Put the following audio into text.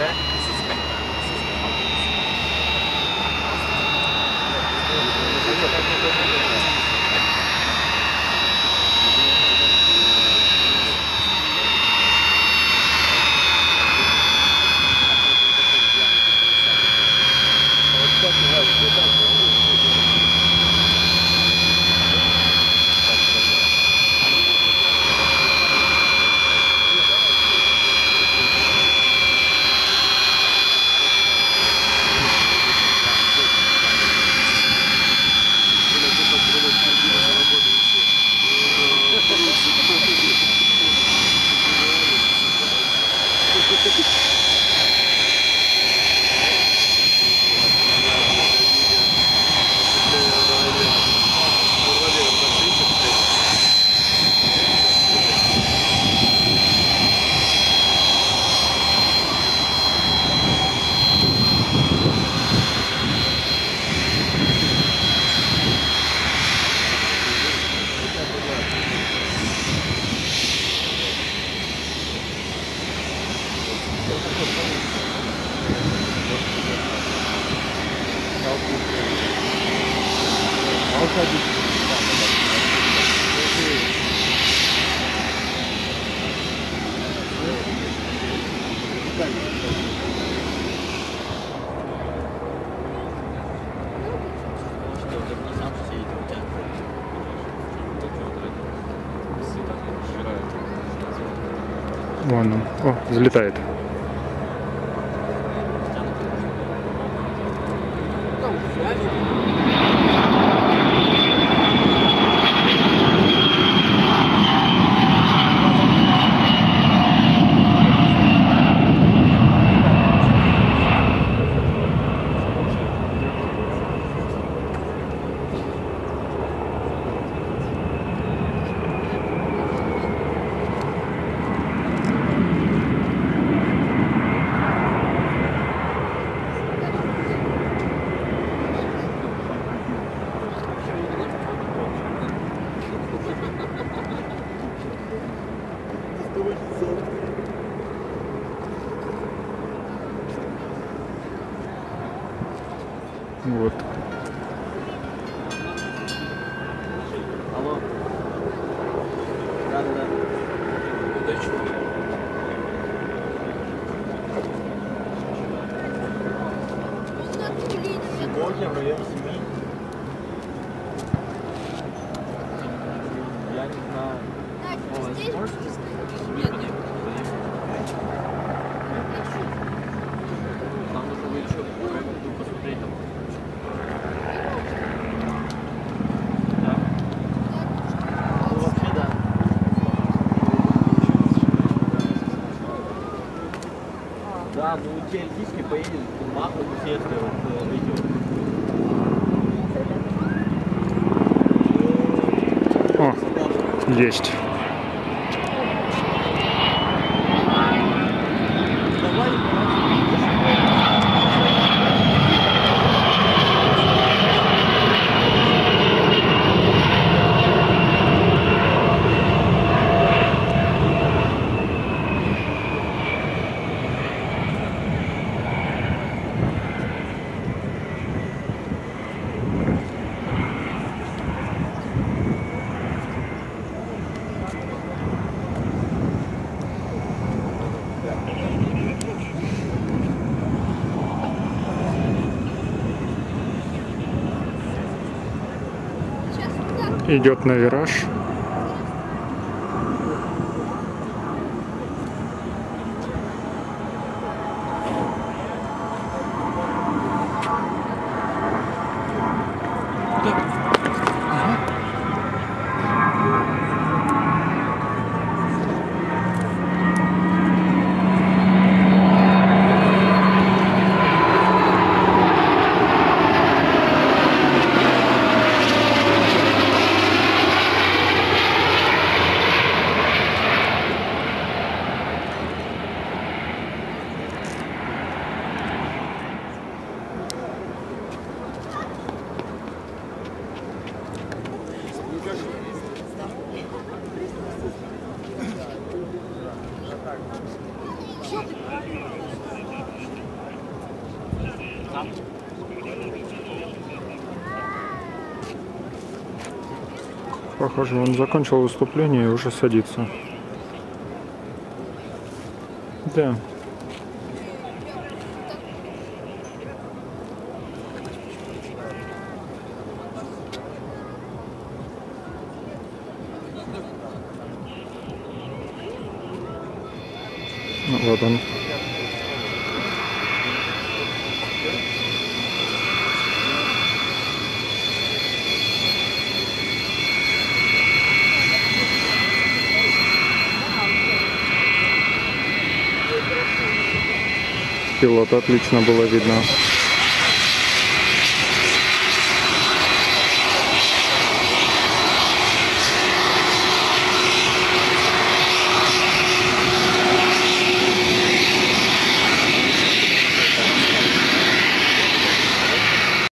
that. Вон он. О, залетает. Вот. Алло. Да, да, да. Удачи. Сегодня в районе Да, ну у тебя диски поедет, маху все это вот, э, видео. О, есть. Идет на вираж. Похоже, он закончил выступление и уже садится. Да. Ну, вот он. Пилота отлично было видно.